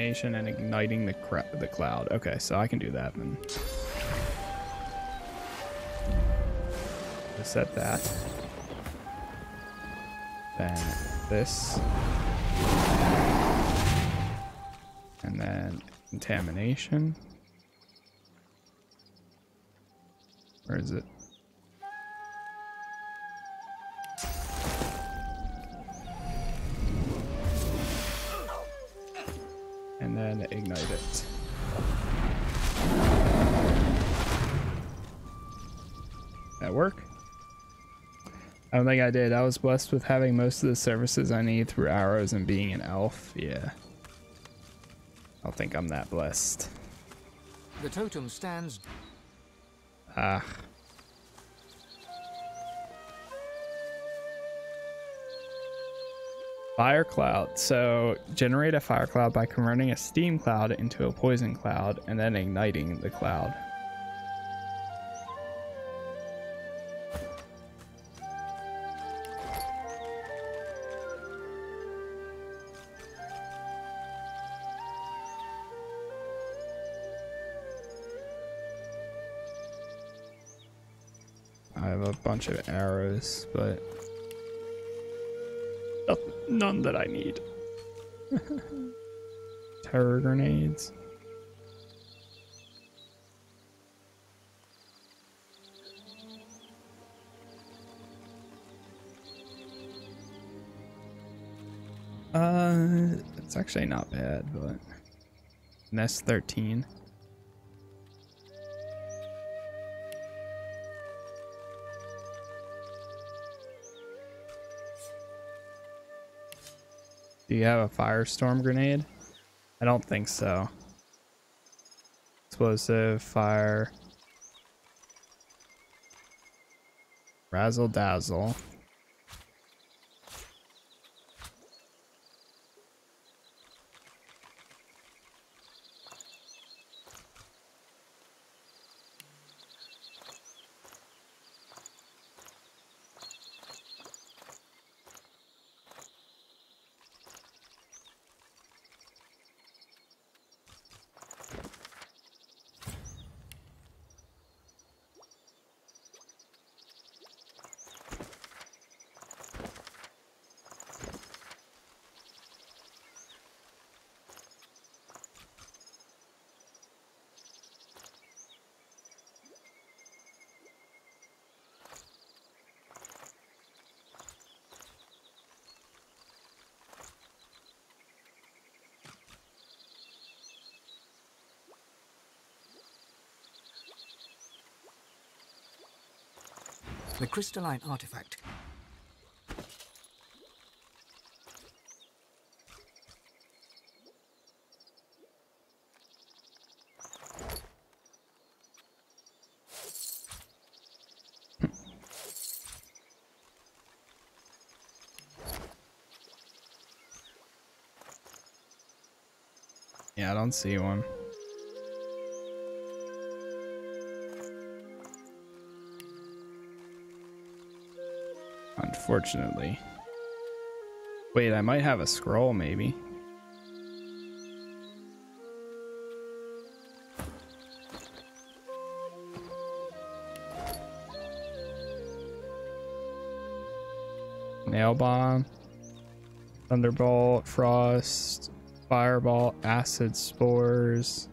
Nation and igniting the the cloud. Okay, so I can do that then. Set that. Then this. And then contamination. Where is it? Then ignite it. That work? I don't think I did. I was blessed with having most of the services I need through arrows and being an elf. Yeah. I don't think I'm that blessed. The totem stands. Ah. Fire cloud. So generate a fire cloud by converting a steam cloud into a poison cloud and then igniting the cloud. I have a bunch of arrows, but none that I need. Terror grenades. Uh, it's actually not bad, but Nest 13. Do you have a firestorm grenade? I don't think so. Explosive, fire. Razzle dazzle. Crystalline artifact. Yeah, I don't see one. Unfortunately. Wait, I might have a scroll, maybe. Nail bomb, thunderbolt, frost, fireball, acid spores,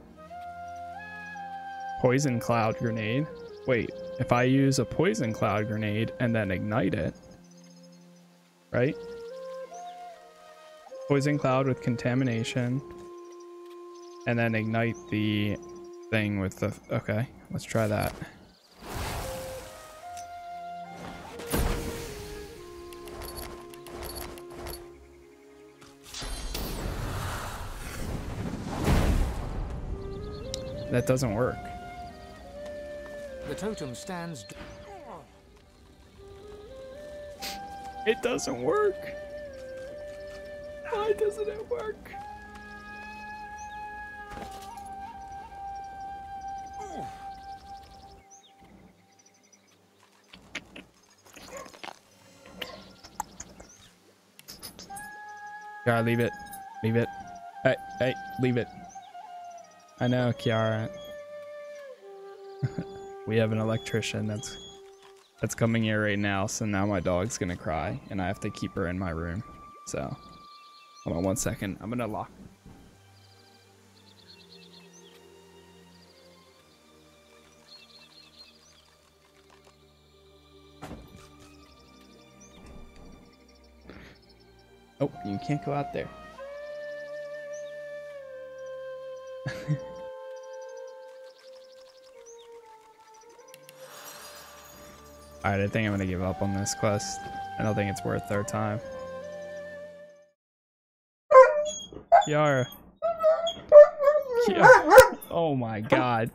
poison cloud grenade. Wait, if I use a poison cloud grenade and then ignite it, right? Poison cloud with contamination. And then ignite the thing with the... Okay, let's try that. That doesn't work. The totem stands... It doesn't work. Why doesn't it work? Gotta leave it. Leave it. Hey. Hey, leave it. I know, Kiara. we have an electrician that's that's coming here right now, so now my dog's gonna cry, and I have to keep her in my room. So, hold on one second. I'm gonna lock. Oh, you can't go out there. Alright, I think I'm gonna give up on this quest. I don't think it's worth our time. Kiara. Kiara. Oh my god.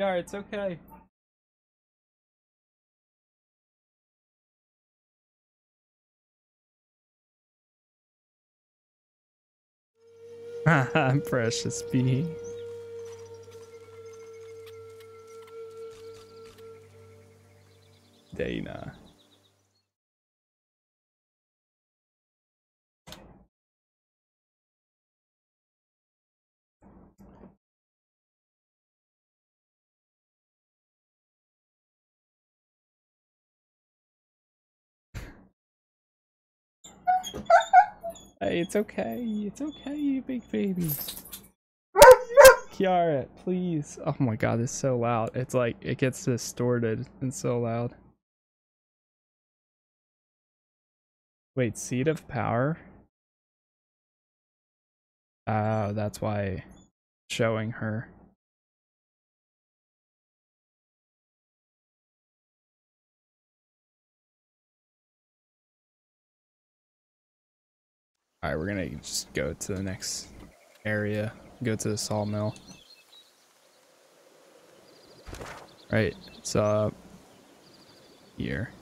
Kiara, it's okay. I'm Precious bee. Dana. Hey, it's okay. It's okay, you big baby. Kiara, please. Oh my god, it's so loud. It's like, it gets distorted and so loud. Wait, seat of power? Oh, that's why showing her. Alright, we're gonna just go to the next area. Go to the sawmill. Right, it's uh here.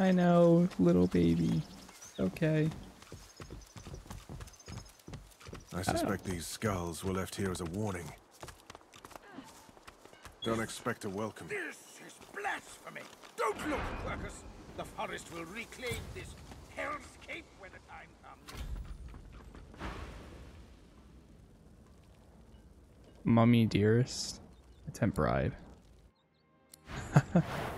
I know, little baby. Okay. I suspect these skulls were left here as a warning. Don't expect a welcome. This is blasphemy! Don't look, Quercus! The forest will reclaim this hellscape when the time comes. Mummy dearest. Attempt bribe.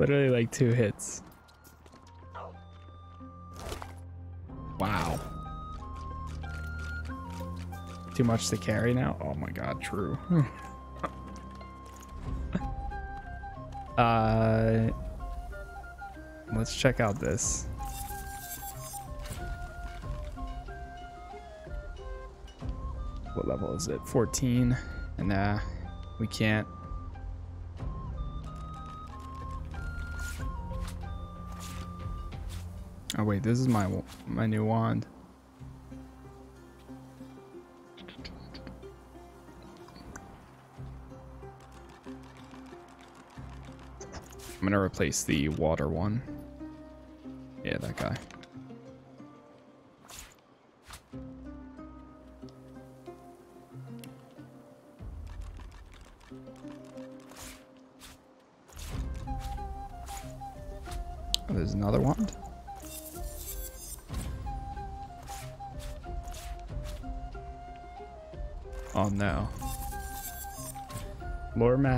Literally like two hits. Wow. Too much to carry now? Oh my god, true. uh let's check out this. What level is it? 14. Nah, we can't. Oh wait, this is my my new wand. I'm gonna replace the water one. Yeah, that guy.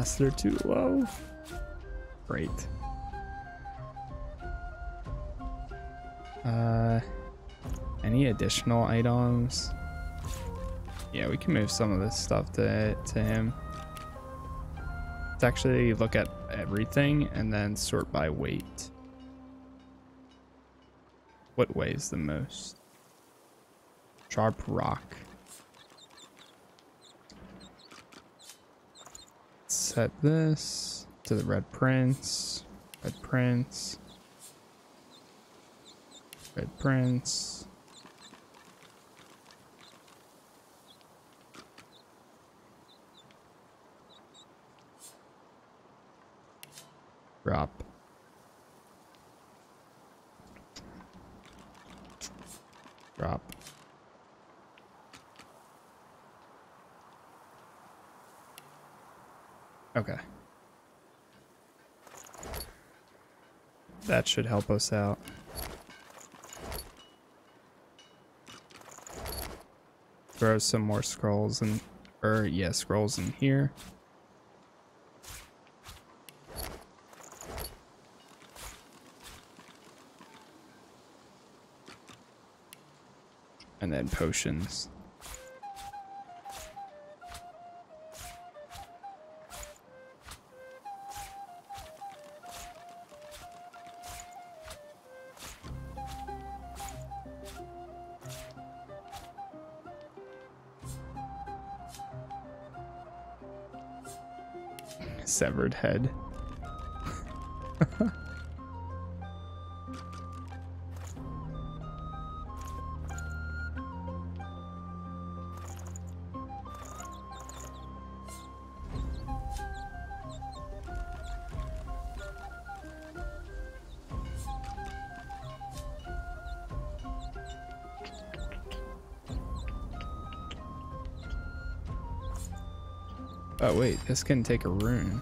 Master too low. Great. Uh, any additional items? Yeah, we can move some of this stuff to, to him. Let's actually look at everything and then sort by weight. What weighs the most? Sharp rock. Set this to the red prince. Red prince. Red prince. Drop. Drop. Okay. That should help us out. Throw some more scrolls and, or er, yeah, scrolls in here. And then potions. Severed head. Wait, this can take a rune.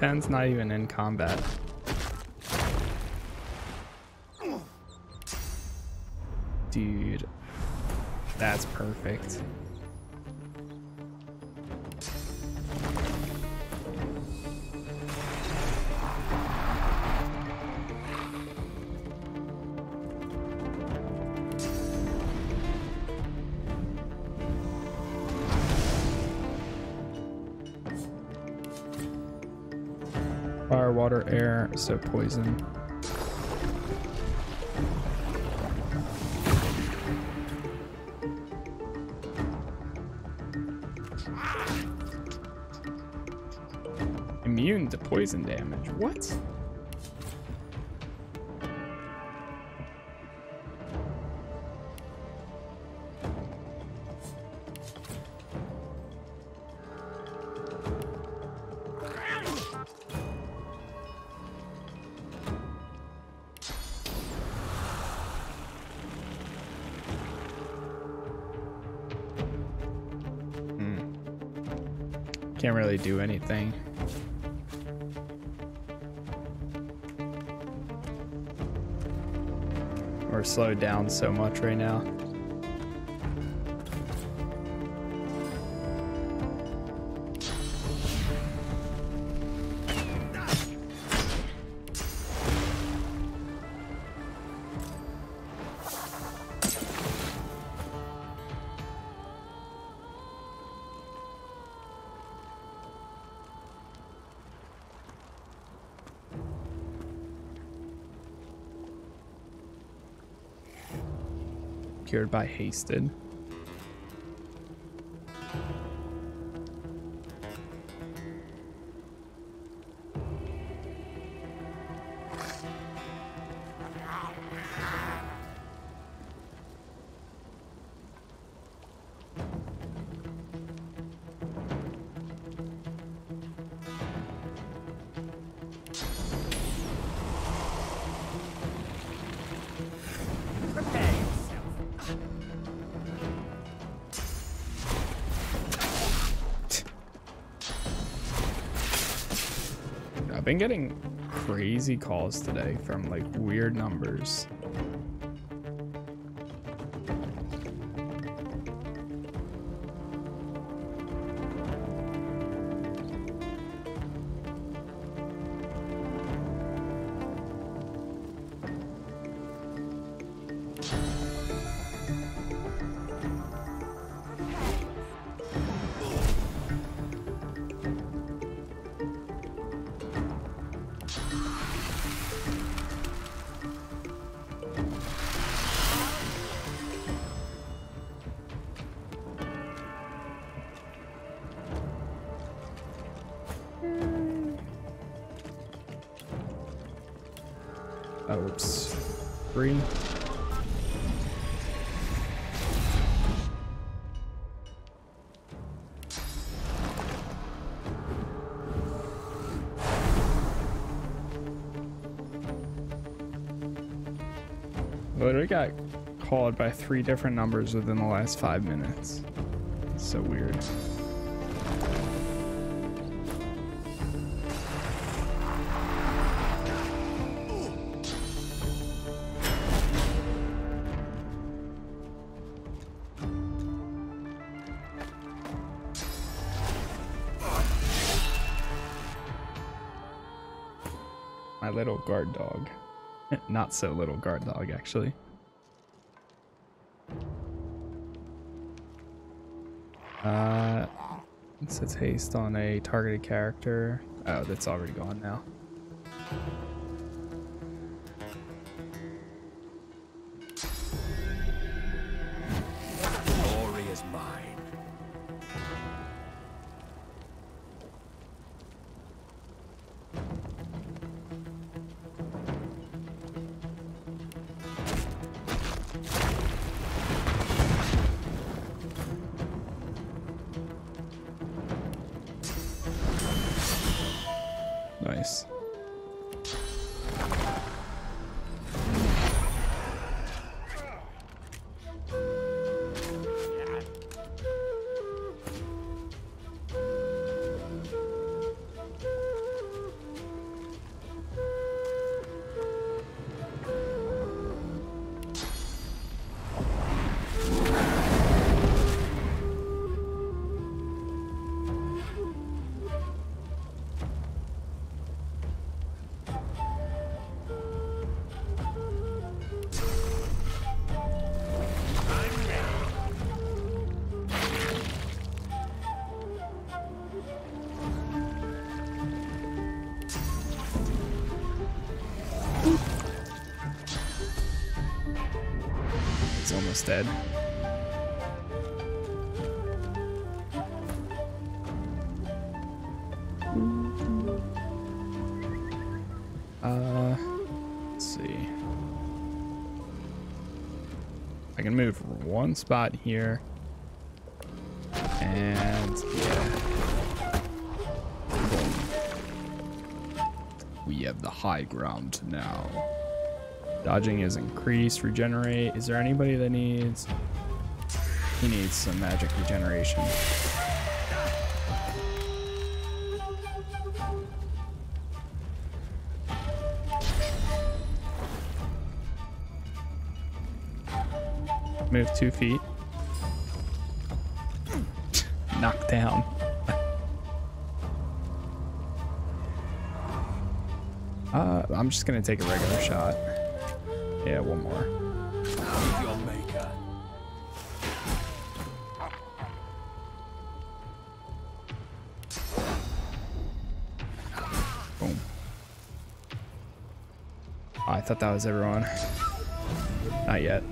Ethan's not even in combat. Dude, that's perfect. So poison. Immune to poison damage. What? Really do anything. We're slowed down so much right now. Cured by hasted. Been getting crazy calls today from like weird numbers. Literally got called by three different numbers within the last five minutes. It's so weird. Not so little guard dog, actually. Uh, it says haste on a targeted character. Oh, that's already gone now. Can move one spot here. And yeah. Boom. We have the high ground now. Dodging is increased. Regenerate. Is there anybody that needs... He needs some magic regeneration. Move two feet. Knock down. uh, I'm just gonna take a regular shot. Yeah, one more. Boom. Oh, I thought that was everyone. Not yet.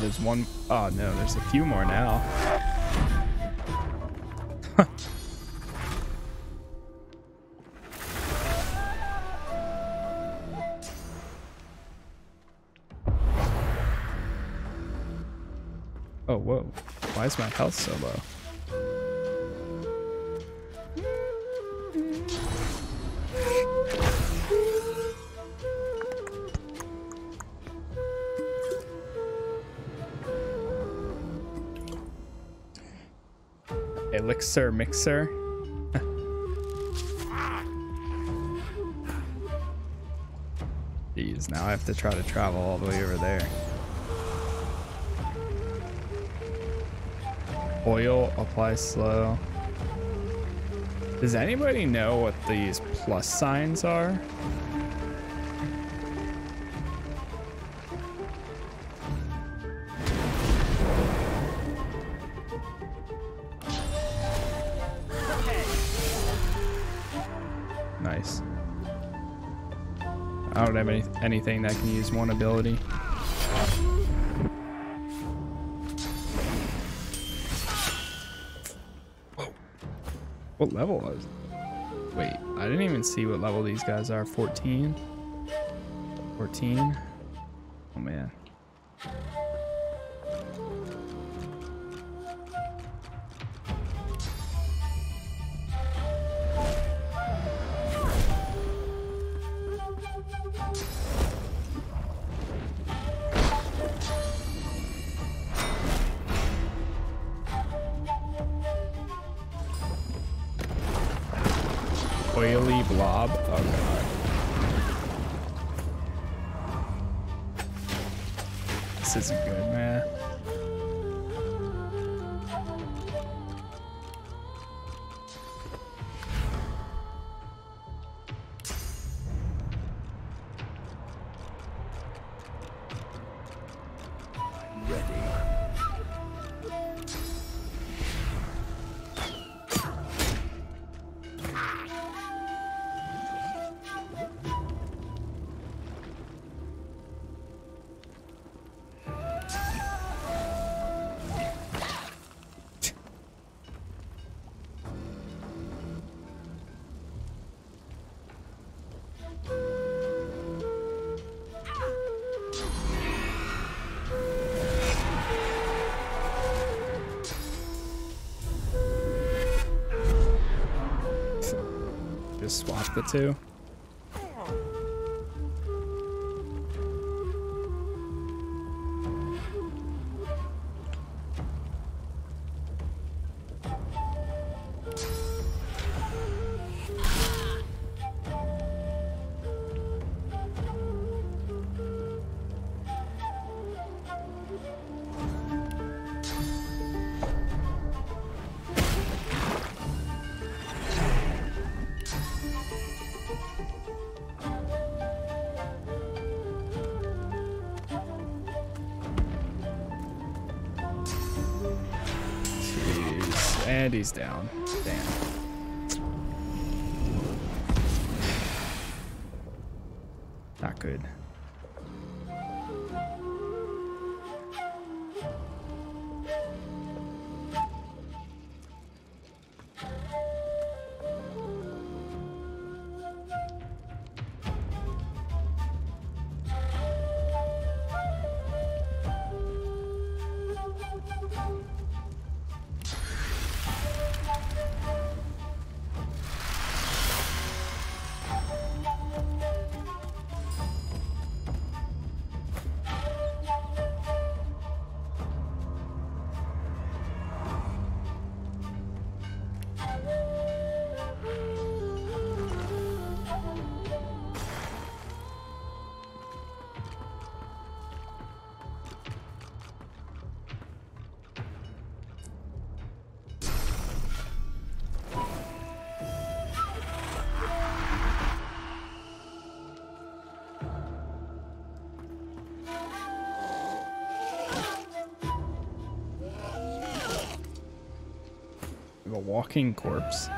There's one. Oh no, there's a few more now. oh, whoa. Why is my health so low? Elixir mixer. Jeez, now I have to try to travel all the way over there. Oil, apply slow. Does anybody know what these plus signs are? Don't have any anything that can use one ability. What level was it? Wait, I didn't even see what level these guys are. 14? 14? Oh man. And he's down. Damn. walking corpse.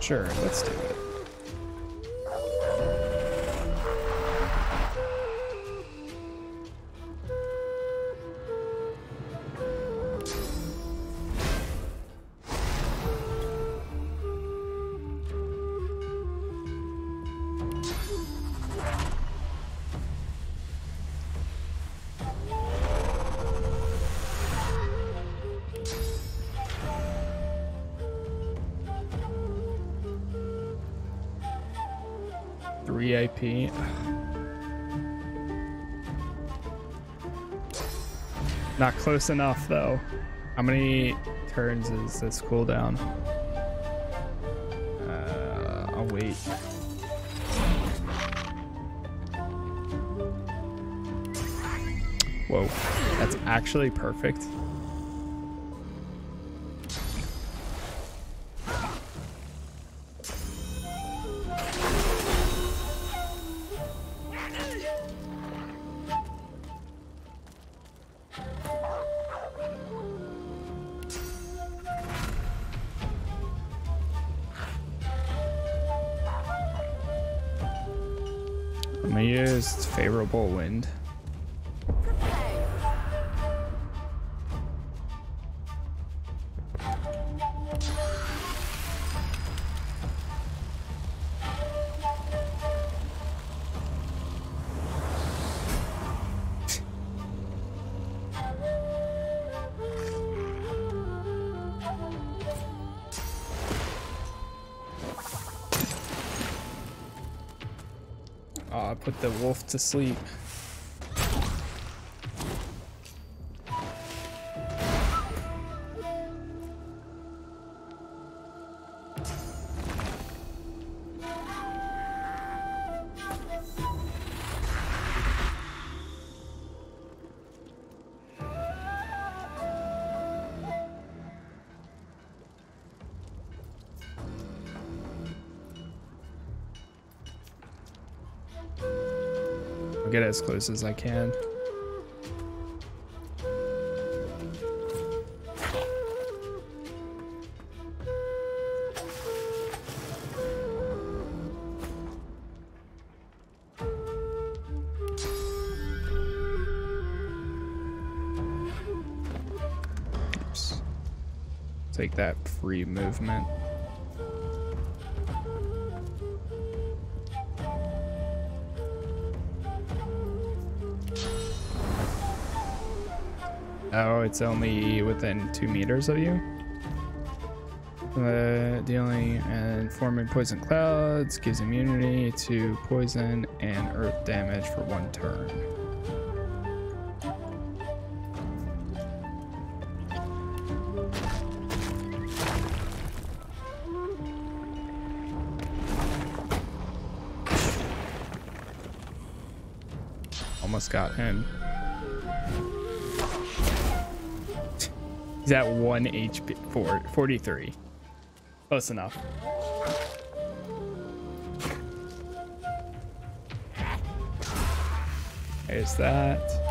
Sure, let's do it. Close enough though. How many turns is this cooldown? Uh, I'll wait. Whoa, that's actually perfect. Put the wolf to sleep. I'll get as close as I can. Oops. Take that free movement. It's only within two meters of you. Uh, dealing and forming poison clouds gives immunity to poison and earth damage for one turn. Almost got him. He's at 1 HP, four, 43. Close enough. There's that.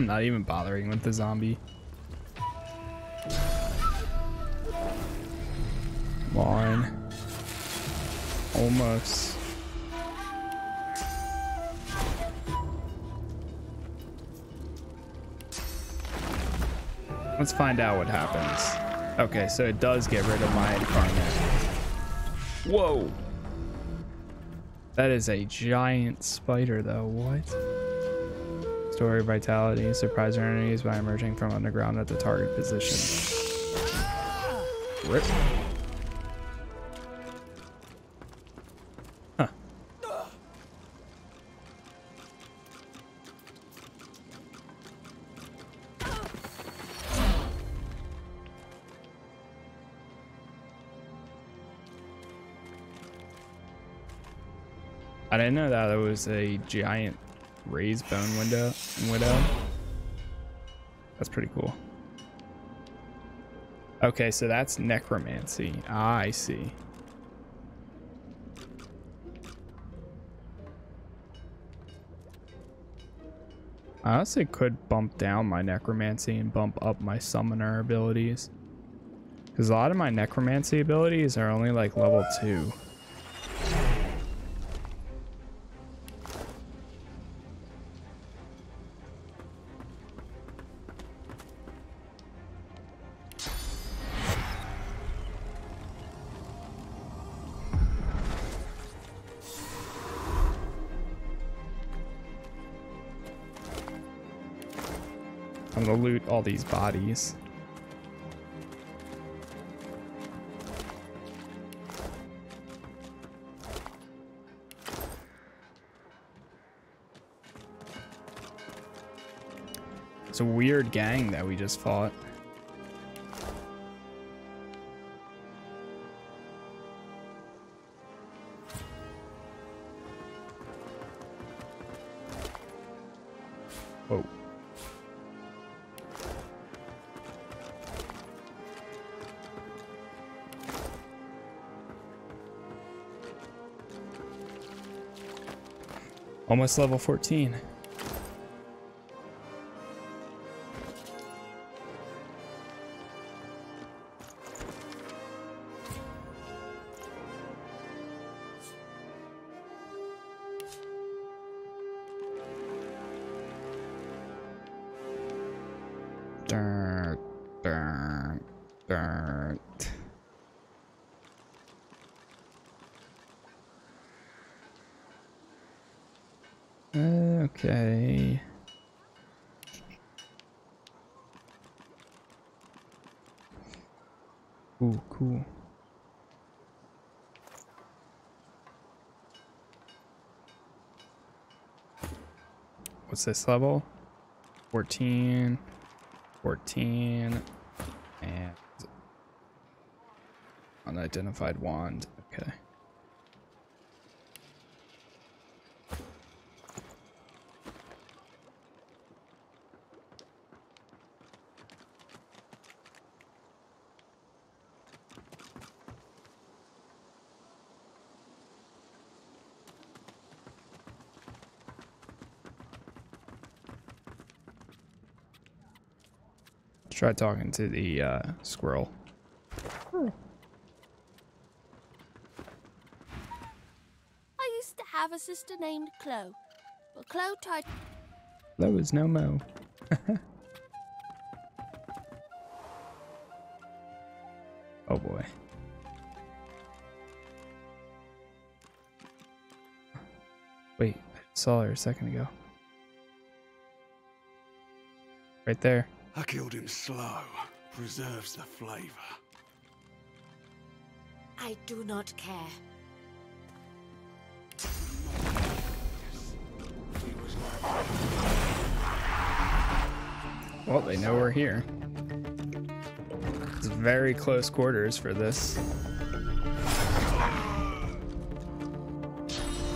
I'm not even bothering with the zombie. Come on. Almost. Let's find out what happens. Okay, so it does get rid of my incarnate. Whoa. That is a giant spider, though. What? story vitality. Surprise our enemies by emerging from underground at the target position. Rip. Huh. I didn't know that it was a giant raised bone window widow. That's pretty cool. Okay, so that's necromancy. Ah, I see. I honestly could bump down my necromancy and bump up my summoner abilities. Because a lot of my necromancy abilities are only like level 2. All these bodies. It's a weird gang that we just fought. Whoa. Almost level 14. What's this level? 14, 14, and unidentified wand. Okay. Let's try talking to the uh, squirrel. I used to have a sister named Chloe, but Chloe tried. There was no mo. oh boy. Wait, I saw her a second ago. Right there. I killed him slow. Preserves the flavor. I do not care. Well, they know we're here. It's very close quarters for this.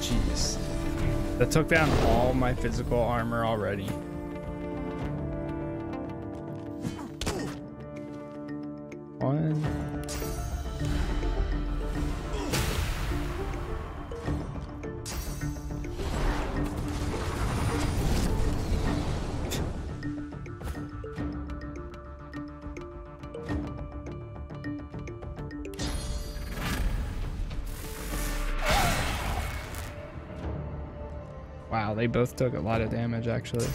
Jeez. That took down all my physical armor already. Wow, they both took a lot of damage actually.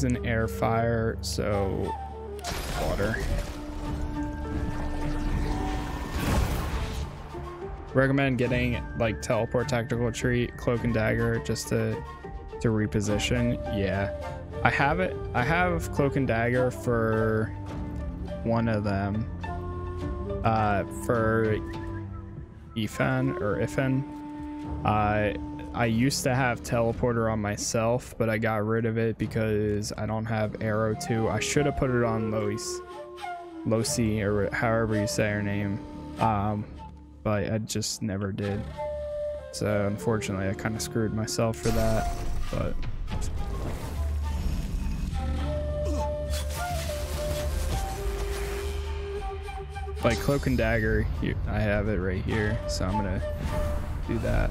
Poison, air, fire, so water. recommend getting like teleport tactical retreat cloak and dagger just to to reposition yeah i have it i have cloak and dagger for one of them. Uh, for Ethan or Ifan, I I used to have teleporter on myself, but I got rid of it because I don't have arrow 2. I should have put it on Lois. Losi, or however you say her name. Um, but I just never did. So unfortunately, I kind of screwed myself for that. But like cloak and dagger, I have it right here, so I'm gonna do that.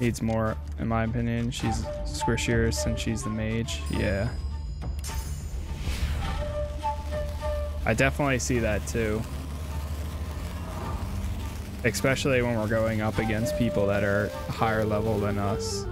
Needs more, in my opinion. She's squishier since she's the mage. Yeah. I definitely see that too. Especially when we're going up against people that are higher level than us.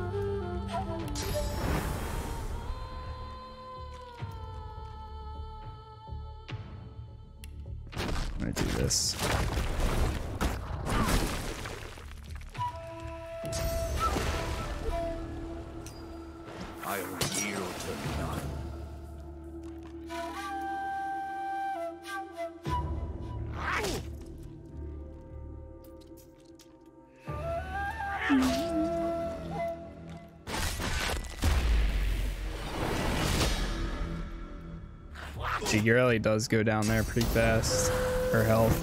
Really does go down there pretty fast. Her health.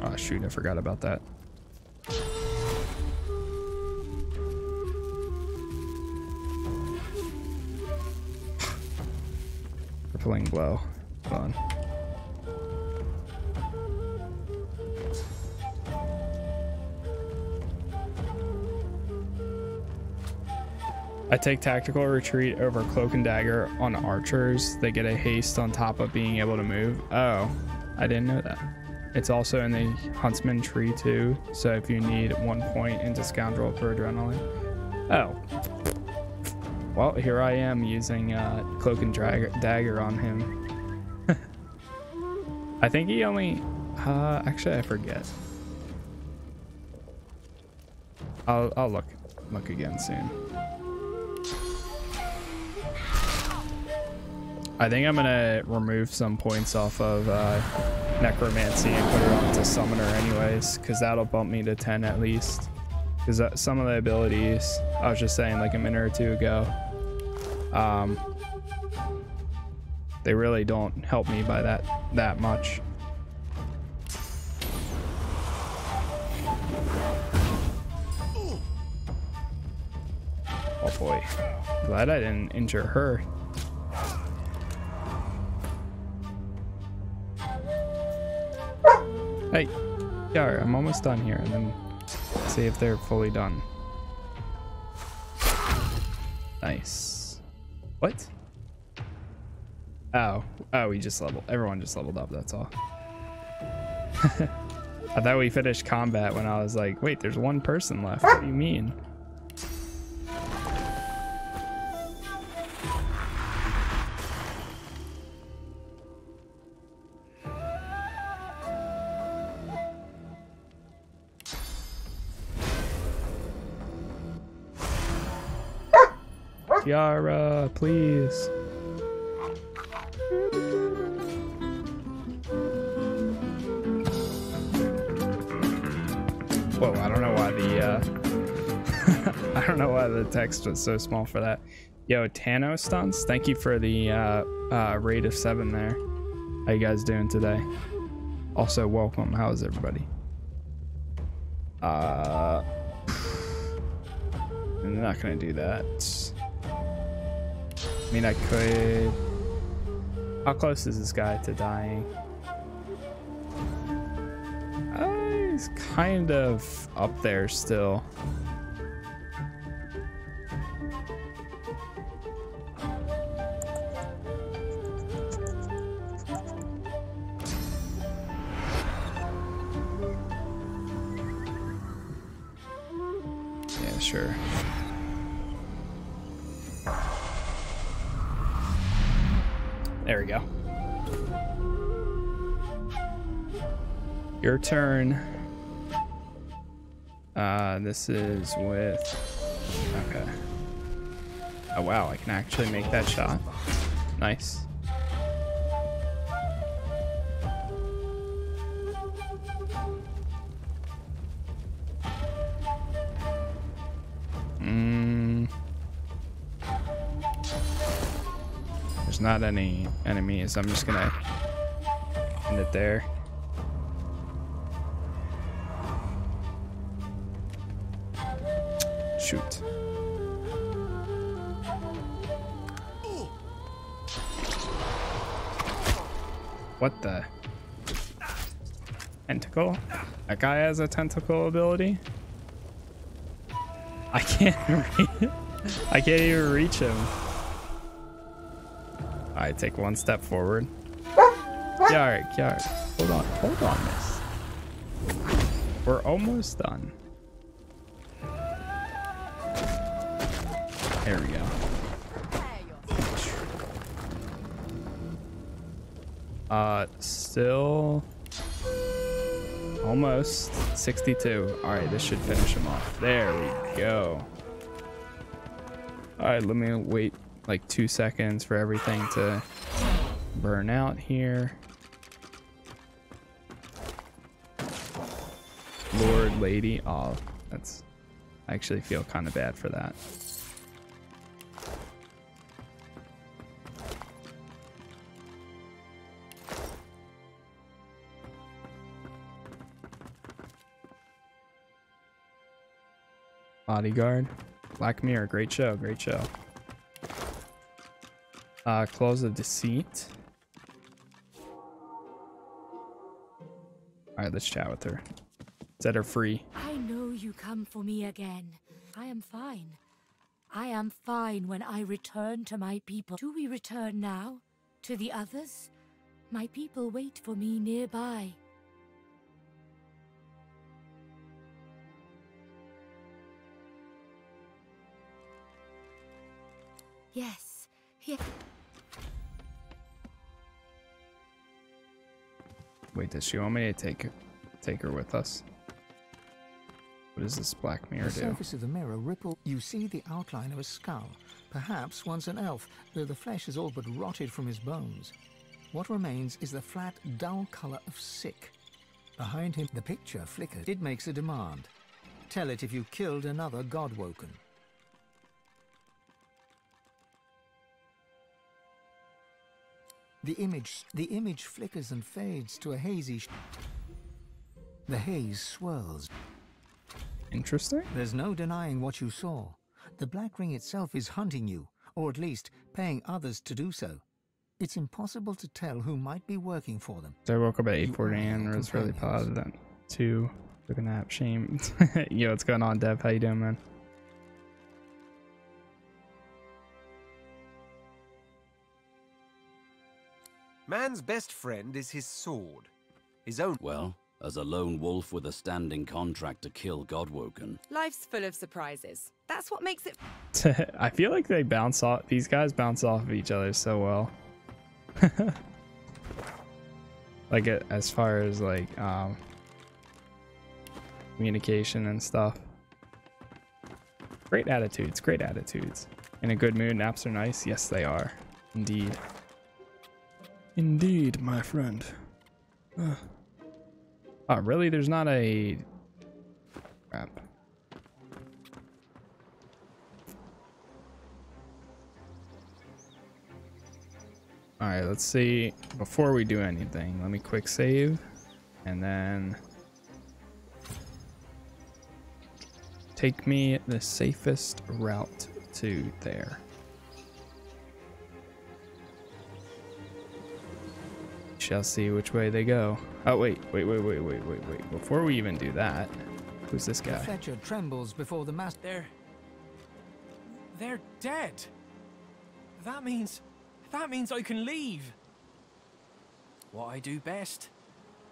Oh shoot, I forgot about that. Crippling blow. I take tactical retreat over cloak and dagger on archers. They get a haste on top of being able to move. Oh, I didn't know that. It's also in the huntsman tree too. So if you need one point into scoundrel for adrenaline. Oh. Well, here I am using uh, cloak and dagger on him. I think he only. Uh, actually, I forget. I'll I'll look look again soon. I think I'm gonna remove some points off of uh, necromancy and put her onto summoner anyways, because that'll bump me to 10 at least. Because some of the abilities, I was just saying like a minute or two ago, um, they really don't help me by that that much. Oh boy, glad I didn't injure her. Hey, yeah, I'm almost done here, and then see if they're fully done. Nice. What? Oh, oh, we just leveled. Everyone just leveled up. That's all. I thought we finished combat when I was like, wait, there's one person left. What do you mean? Tiara, please. Whoa, I don't know why the uh I don't know why the text was so small for that. Yo, Tano stunts, thank you for the uh uh rate of seven there. How you guys doing today? Also welcome. How's everybody? Uh I'm not gonna do that. I mean, I could. How close is this guy to dying? Uh, he's kind of up there still. Turn. Uh, this is with. Okay. Oh wow, I can actually make that shot. Nice. Mm. There's not any enemies. I'm just gonna end it there. What the? Tentacle? That guy has a tentacle ability? I can't I can't even reach him. Alright, take one step forward. Alright, yeah. Hold on, hold on, miss. We're almost done. Still almost 62. All right, this should finish him off. There we go. All right, let me wait like two seconds for everything to burn out here. Lord, lady. Oh, that's. I actually feel kind of bad for that. Bodyguard. Black Mirror, great show, great show. Uh, Claws of Deceit. Alright, let's chat with her. Set her free. I know you come for me again. I am fine. I am fine when I return to my people. Do we return now? To the others? My people wait for me nearby. Yes, yes. Wait, does she want me to take take her with us? What does this black mirror The do? surface of the mirror ripple. You see the outline of a skull. Perhaps once an elf, though the flesh is all but rotted from his bones. What remains is the flat, dull colour of sick. Behind him, the picture flickered. It makes a demand. Tell it if you killed another Godwoken. The image, the image flickers and fades to a hazy. sh- The haze swirls. Interesting. There's no denying what you saw. The Black Ring itself is hunting you, or at least paying others to do so. It's impossible to tell who might be working for them. So I woke up at 8:40 are and was really positive. Two, took a nap. Shame. Yo, what's going on, Dev? How you doing, man? Man's best friend is his sword. His own. Well, as a lone wolf with a standing contract to kill Godwoken, Life's full of surprises. That's what makes it I feel like they bounce off. These guys bounce off of each other so well. like as far as like um, communication and stuff. Great attitudes. Great attitudes. In a good mood. Naps are nice. Yes, they are. Indeed. Indeed, my friend. Ugh. Oh, really? There's not a. Crap. All right, let's see. Before we do anything, let me quick save and then take me the safest route to there. Shall see which way they go. Oh, wait, wait, wait, wait, wait, wait, wait. Before we even do that, who's this The guy? Fletcher trembles before the master. They're. They're dead. That means. That means I can leave. What I do best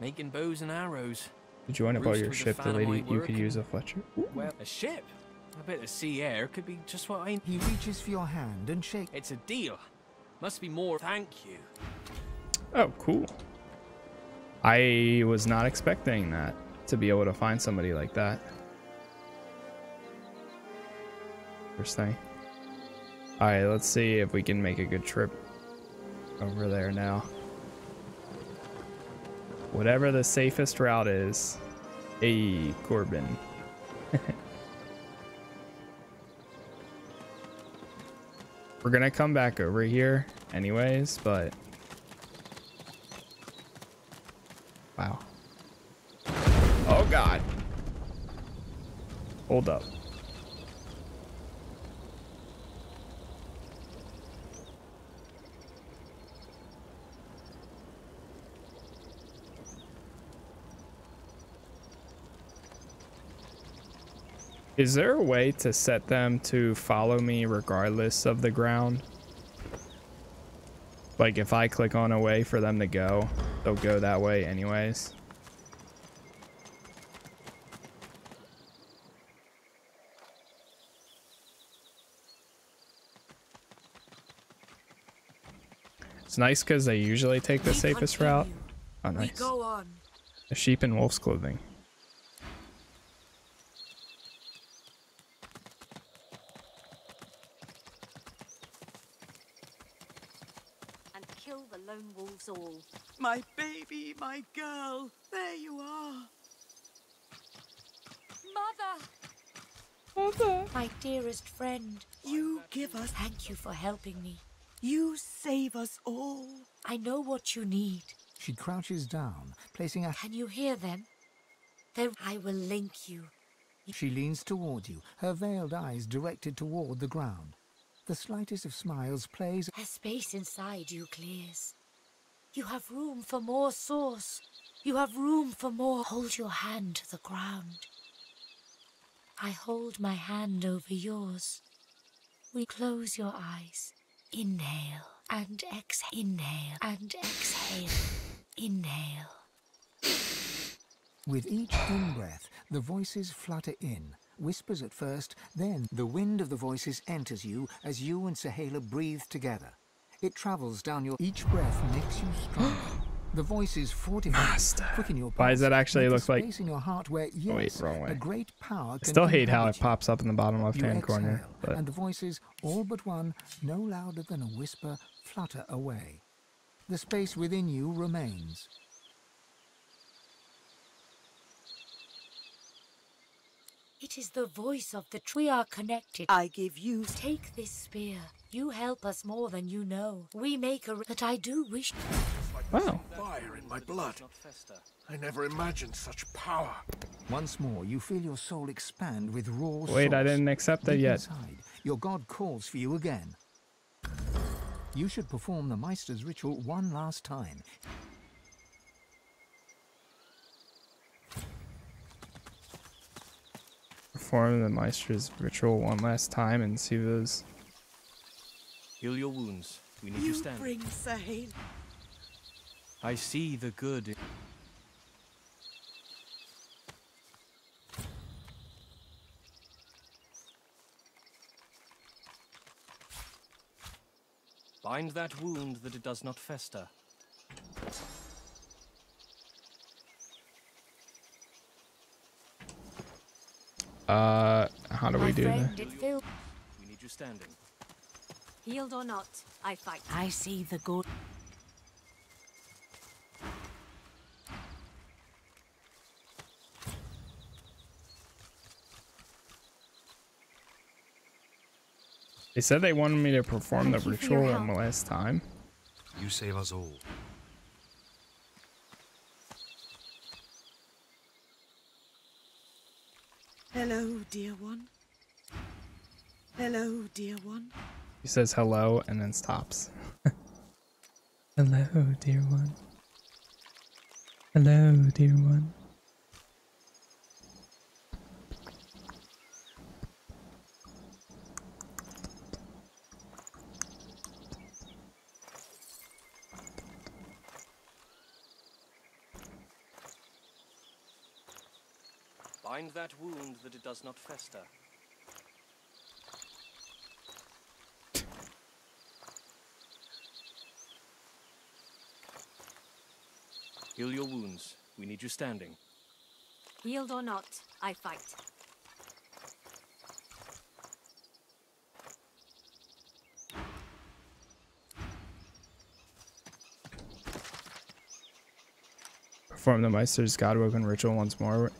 making bows and arrows. Did you want to borrow your ship? The lady, you could use a and- Fletcher. Well, a ship. A bit of sea air could be just what I. Need. He reaches for your hand and shakes. It's a deal. Must be more. Thank you. Oh, cool. I was not expecting that to be able to find somebody like that. First thing. Alright, let's see if we can make a good trip over there now. Whatever the safest route is. Hey, Corbin. We're gonna come back over here anyways, but... Wow. Oh god. Hold up. Is there a way to set them to follow me regardless of the ground? Like if I click on a way for them to go, they'll go that way anyways. It's nice because they usually take the safest route. Oh, oh nice. go on. A sheep in wolf's clothing. And kill the lone wolves all. My baby, my girl, there you are. Mother! Mother! My dearest friend. You give us. Thank you for helping me. You save us all. I know what you need. She crouches down, placing a. Can you hear them? Then I will link you. She leans toward you, her veiled eyes directed toward the ground. The slightest of smiles plays. A space inside you clears. You have room for more source. You have room for more. Hold your hand to the ground. I hold my hand over yours. We close your eyes. Inhale and exhale. Inhale and exhale. Inhale. With each in-breath, the voices flutter in. Whispers at first, then the wind of the voices enters you as you and Saheila breathe together. It travels down your... Each breath makes you stronger. The voices fortify, Master. quicken your Why does that actually make look like- space in your heart where, yes, Oh, wait, wrong way. a great power I still hate how it pops up in the bottom left-hand corner. But and the voices, all but one, no louder than a whisper, flutter away. The space within you remains. It is the voice of the tree. We are connected. I give you. Take this spear. You help us more than you know. We make a. That I do wish. Wow. Fire in my blood. I never imagined such power. Once more, you feel your soul expand with raw Wait, I source. didn't accept that yet. Inside, your god calls for you again. You should perform the Meister's ritual one last time. Perform the Meister's ritual one last time and see those. Heal your wounds. We need you You standing. bring Sahel. I see the good. Bind that wound that it does not fester. Uh, how do My we do friend, that? it filled. We need you standing. Healed or not, I fight. I see the good. They said they wanted me to perform Thank the you for your ritual one help. last time. You save us all. Hello, dear one. Hello, dear one. He says hello and then stops. hello, dear one. Hello, dear one. that wound that it does not fester. Heal your wounds. We need you standing. Healed or not, I fight. Perform the Meister's Godwoken ritual once more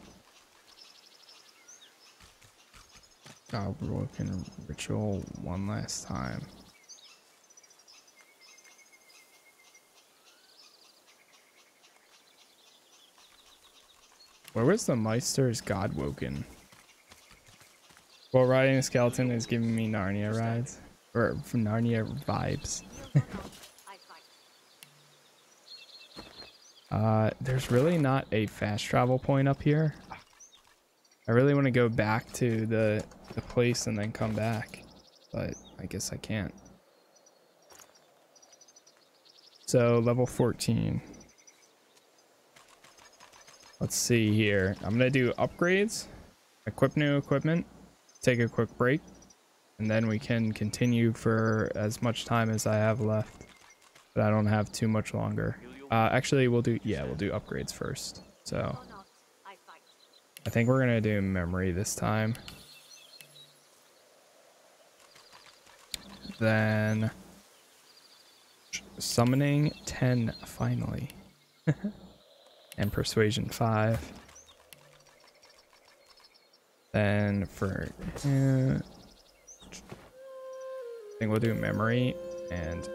Godwoken ritual one last time. Where was the Meister's Godwoken? Well, riding a skeleton is giving me Narnia rides. Or Narnia vibes. uh, there's really not a fast travel point up here. I really want to go back to the, the place and then come back. But I guess I can't. So, level 14. Let's see here. I'm going to do upgrades. Equip new equipment. Take a quick break. And then we can continue for as much time as I have left. But I don't have too much longer. Uh, actually, we'll do... Yeah, we'll do upgrades first. So... I think we're to do memory this time. Then... Summoning 10, finally. and Persuasion 5. Then for... Uh, I think we'll do memory and...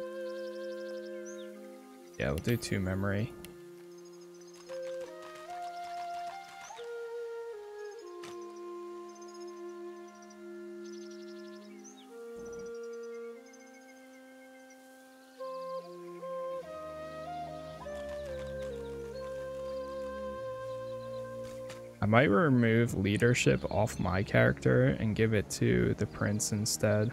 Yeah, we'll do two memory. I might remove leadership off my character and give it to the prince instead.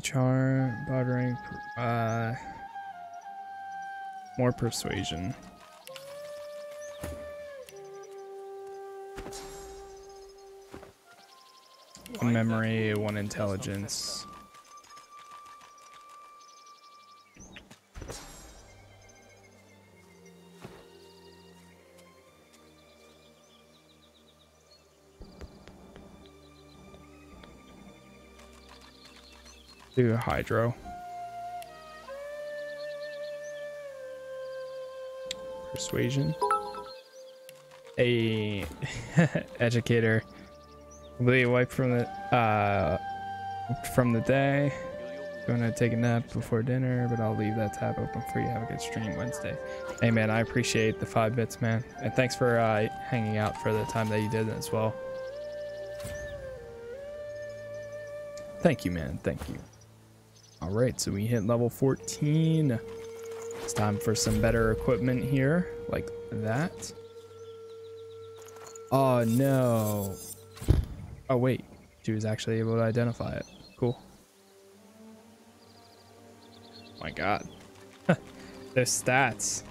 Charm, Bothering, uh, more Persuasion. One memory, one intelligence. Do a hydro. Persuasion. A educator. Completely wiped from the uh from the day. Gonna take a nap before dinner, but I'll leave that tab open for you. Have a good stream Wednesday. Hey man, I appreciate the five bits, man. And thanks for uh hanging out for the time that you did as well. Thank you, man. Thank you. All right, so we hit level 14. It's time for some better equipment here, like that. Oh, no. Oh, wait. She was actually able to identify it. Cool. My god. There's stats.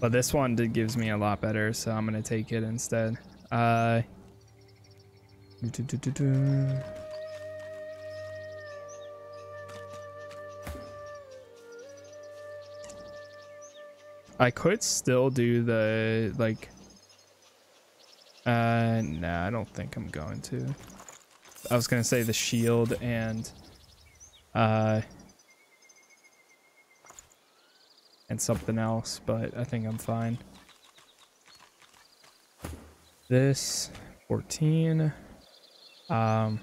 But this one did gives me a lot better, so I'm going to take it instead. Uh... Doo -doo -doo I could still do the like uh nah, I don't think I'm going to. I was gonna say the shield and uh and something else, but I think I'm fine. This 14 um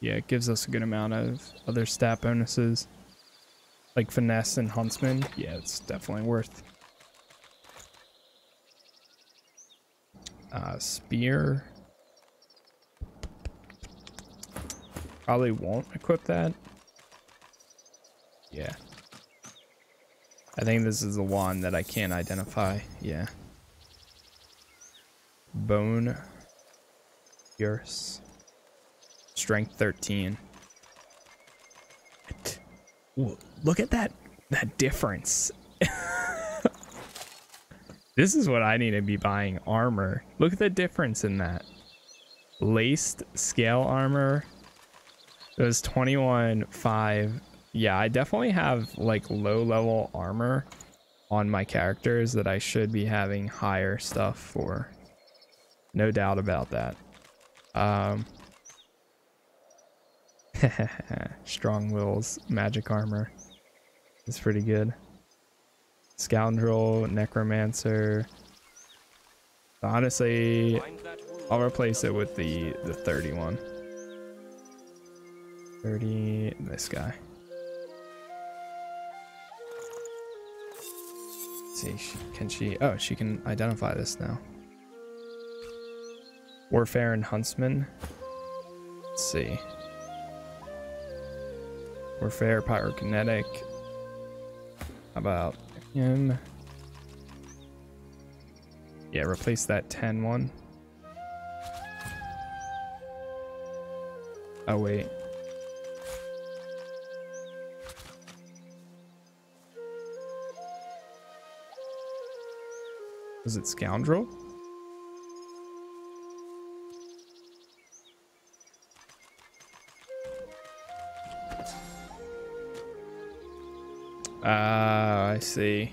yeah, it gives us a good amount of other stat bonuses. Like Finesse and Huntsman? Yeah, it's definitely worth. Uh, spear. Probably won't equip that. Yeah. I think this is the one that I can't identify. Yeah. Bone. Yours. Strength 13. Look at that that difference. this is what I need to be buying armor. Look at the difference in that. Laced scale armor. It was 21 5. Yeah, I definitely have like low level armor on my characters that I should be having higher stuff for. No doubt about that. Um Strong Will's magic armor is pretty good. Scoundrel, Necromancer. Honestly, I'll replace it with the, the 31. 30, this guy. Let's see, can she, oh, she can identify this now. Warfare and Huntsman. Let's see. Warfare, Pyrokinetic. How about him? Yeah, replace that 10 one. Oh, wait. Was it Scoundrel? Ah, uh, I see.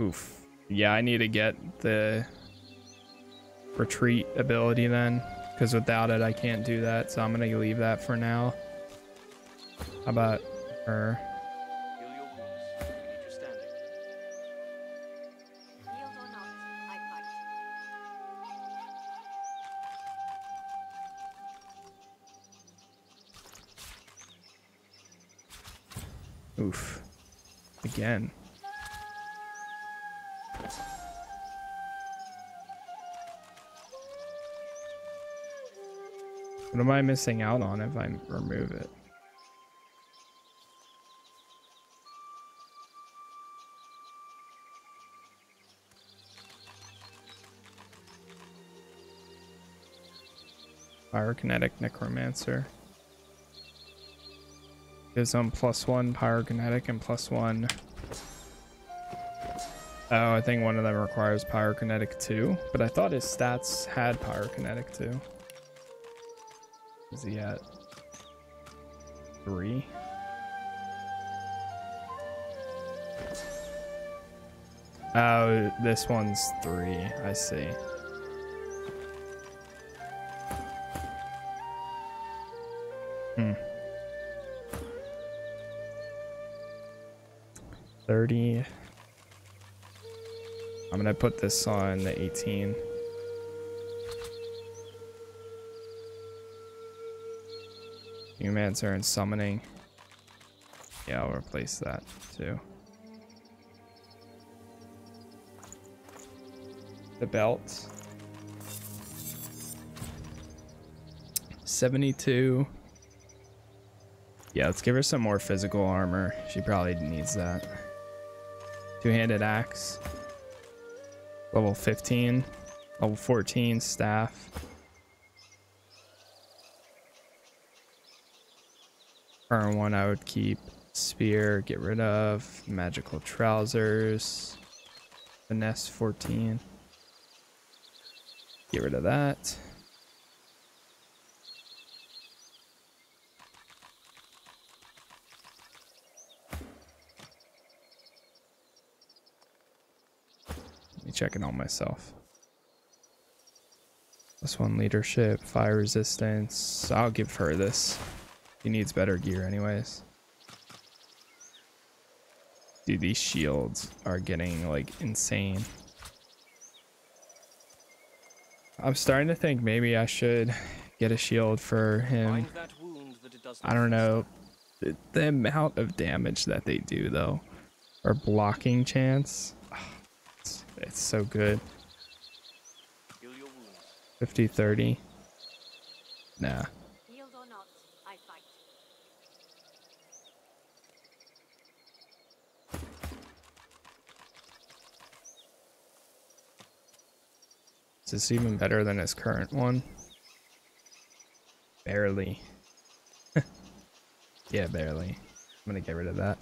Oof. Yeah, I need to get the retreat ability then, because without it, I can't do that. So I'm going to leave that for now. How about her? Again. What am I missing out on if I remove it? Pyrokinetic Necromancer. Gives them plus one pyrokinetic and plus one. Oh, I think one of them requires pyrokinetic too, but I thought his stats had pyrokinetic too. Is he at three? Oh, this one's three. I see. 30. I'm gonna put this on the 18. Humancer and summoning. Yeah, I'll replace that too. The belt. 72. Yeah, let's give her some more physical armor. She probably needs that. Two-handed axe. Level 15. Level 14 staff. Current one I would keep. Spear, get rid of. Magical trousers. Finesse 14. Get rid of that. Checking on myself. This one leadership, fire resistance. I'll give her this. He needs better gear anyways. Dude, these shields are getting like insane. I'm starting to think maybe I should get a shield for him. I don't know. The, the amount of damage that they do though. Or blocking chance. It's so good. 50, 30. Nah. This is even better than his current one. Barely. yeah, barely. I'm gonna get rid of that.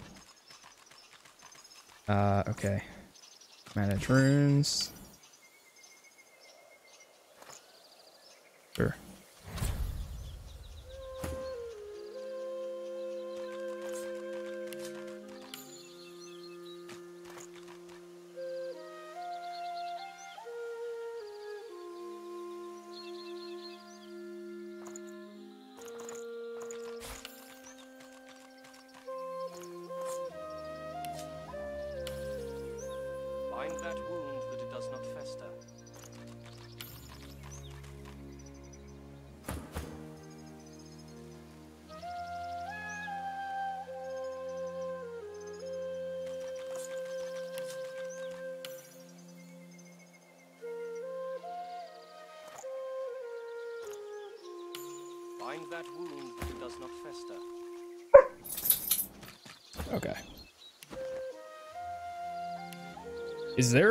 Uh, okay. Manage runes.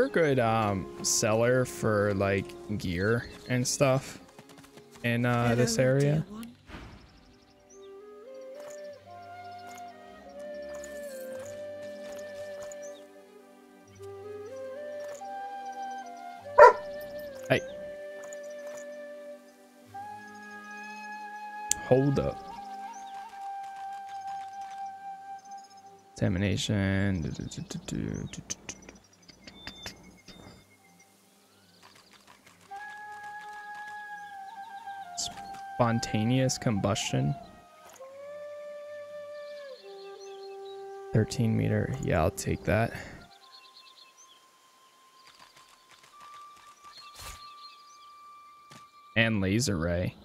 A good um seller for like gear and stuff in uh this area? Hey. Hold up. Contamination. Spontaneous combustion. 13 meter. Yeah, I'll take that. And laser ray.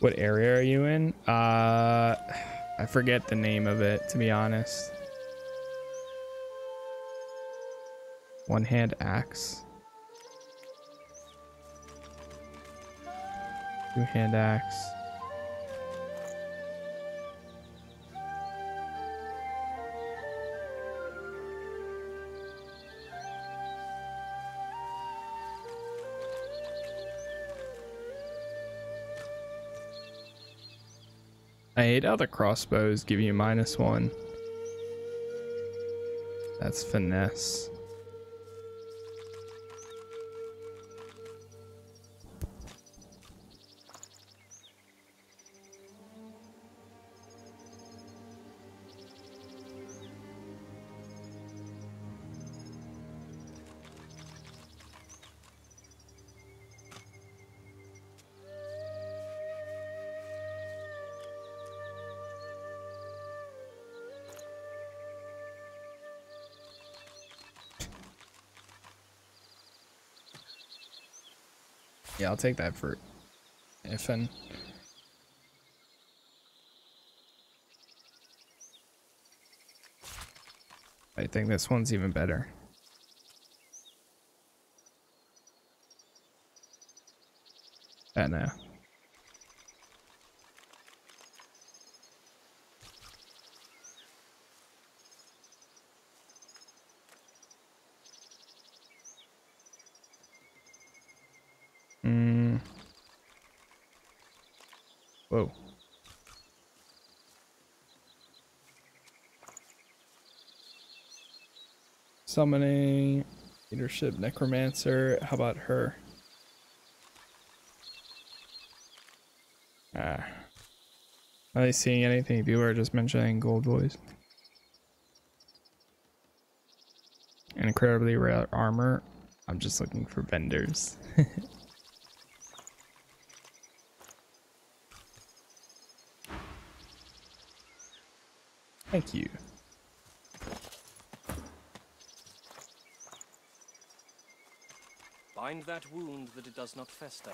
What area are you in? Uh, I forget the name of it, to be honest. One hand axe. Two hand axe. Hate how crossbows give you minus one. That's finesse. I'll take that for Ifan. I think this one's even better. Uh, I know. Mm. Whoa. Summoning leadership necromancer. How about her? Ah. Are they seeing anything? Viewer just mentioning gold boys. And incredibly rare armor. I'm just looking for vendors. Thank you. Bind that wound that it does not fester.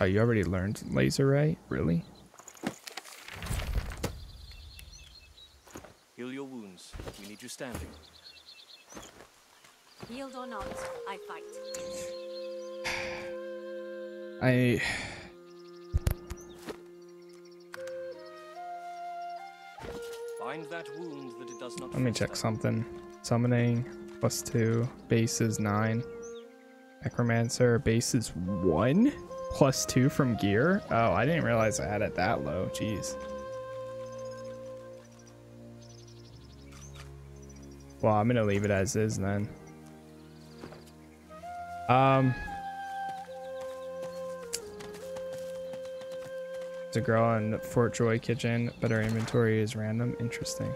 Oh, you already learned laser ray? Really? Heal your wounds. We need you standing. Healed or not, I fight. I... Let me check something. Summoning plus two. Base is nine. Necromancer base is one plus two from gear. Oh, I didn't realize I had it that low. Jeez. Well, I'm gonna leave it as is then. Um. A girl in Fort Joy kitchen, but her inventory is random. Interesting.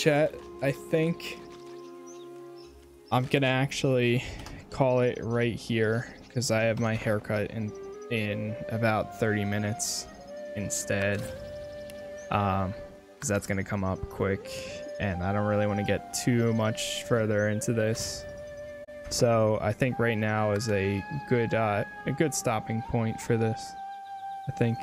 Chat, I think I'm gonna actually call it right here because I have my haircut in in about 30 minutes instead. Um, because that's gonna come up quick, and I don't really want to get too much further into this. So I think right now is a good uh, a good stopping point for this. I think.